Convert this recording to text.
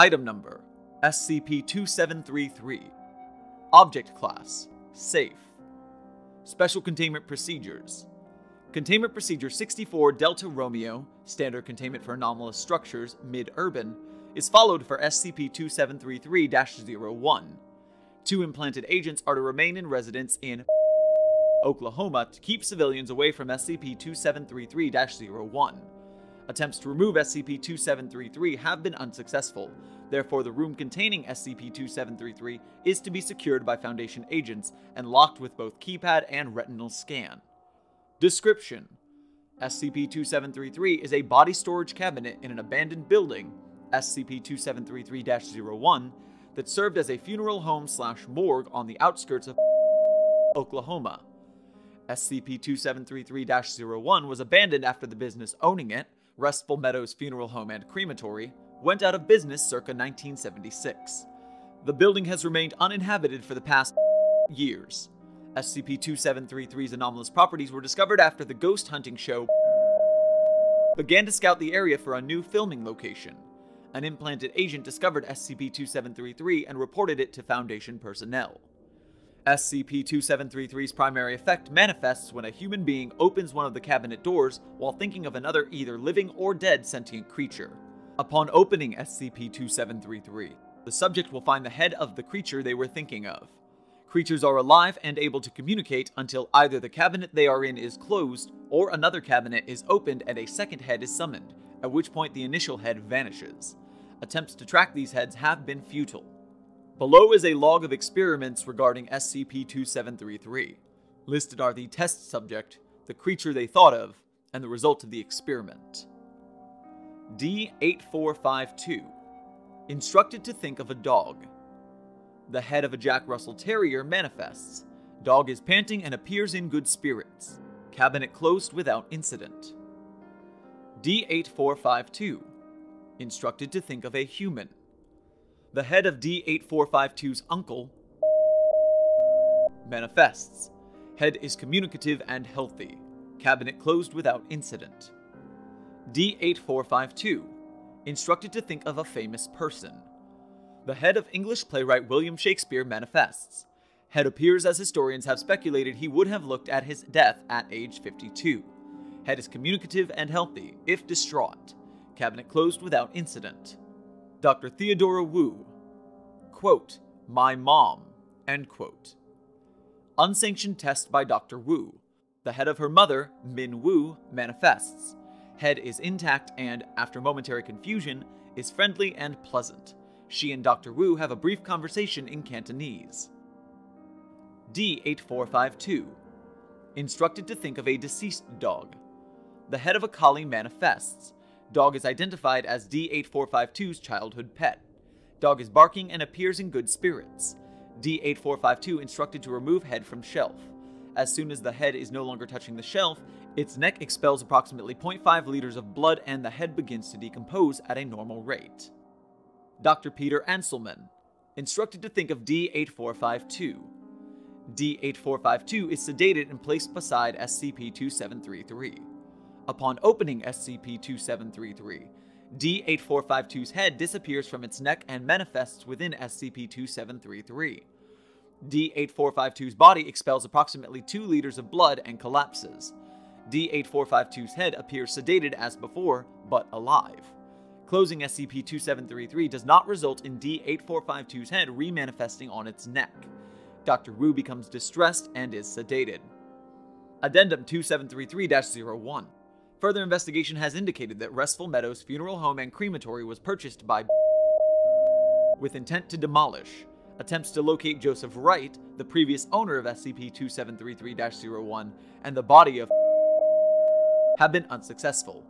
Item Number SCP 2733 Object Class Safe Special Containment Procedures Containment Procedure 64 Delta Romeo, standard containment for anomalous structures, mid urban, is followed for SCP 2733 01. Two implanted agents are to remain in residence in Oklahoma to keep civilians away from SCP 2733 01. Attempts to remove SCP 2733 have been unsuccessful, therefore, the room containing SCP 2733 is to be secured by Foundation agents and locked with both keypad and retinal scan. Description SCP 2733 is a body storage cabinet in an abandoned building, SCP 2733 01, that served as a funeral home slash morgue on the outskirts of Oklahoma. SCP 2733 01 was abandoned after the business owning it, Restful Meadows Funeral Home and Crematory, went out of business circa 1976. The building has remained uninhabited for the past years. SCP-2733's anomalous properties were discovered after the ghost hunting show began to scout the area for a new filming location. An implanted agent discovered SCP-2733 and reported it to Foundation personnel. SCP-2733's primary effect manifests when a human being opens one of the cabinet doors while thinking of another either living or dead sentient creature. Upon opening SCP-2733, the subject will find the head of the creature they were thinking of. Creatures are alive and able to communicate until either the cabinet they are in is closed or another cabinet is opened and a second head is summoned, at which point the initial head vanishes. Attempts to track these heads have been futile. Below is a log of experiments regarding SCP-2733. Listed are the test subject, the creature they thought of, and the result of the experiment. D8452 Instructed to think of a dog. The head of a Jack Russell Terrier manifests. Dog is panting and appears in good spirits. Cabinet closed without incident. D8452. Instructed to think of a human. The head of D8452's uncle manifests. Head is communicative and healthy. Cabinet closed without incident. D8452. Instructed to think of a famous person. The head of English playwright William Shakespeare manifests. Head appears as historians have speculated he would have looked at his death at age 52. Head is communicative and healthy, if distraught. Cabinet closed without incident. Dr. Theodora Wu. Quote, My mom. End quote. Unsanctioned test by Dr. Wu. The head of her mother, Min Wu, manifests. Head is intact and, after momentary confusion, is friendly and pleasant. She and Dr. Wu have a brief conversation in Cantonese. D8452. Instructed to think of a deceased dog. The head of a collie manifests. Dog is identified as D8452's childhood pet. Dog is barking and appears in good spirits. D8452 instructed to remove head from shelf. As soon as the head is no longer touching the shelf, its neck expels approximately 0.5 liters of blood and the head begins to decompose at a normal rate. Dr. Peter Anselman, instructed to think of D8452. D8452 is sedated and placed beside SCP-2733. Upon opening SCP-2733, D8452's head disappears from its neck and manifests within SCP-2733. D8452's body expels approximately 2 liters of blood and collapses. D8452's head appears sedated as before, but alive. Closing SCP-2733 does not result in D8452's head remanifesting on its neck. Dr. Wu becomes distressed and is sedated. Addendum 2733-01 Further investigation has indicated that Restful Meadows Funeral Home and Crematory was purchased by with intent to demolish. Attempts to locate Joseph Wright, the previous owner of SCP-2733-01, and the body of have been unsuccessful.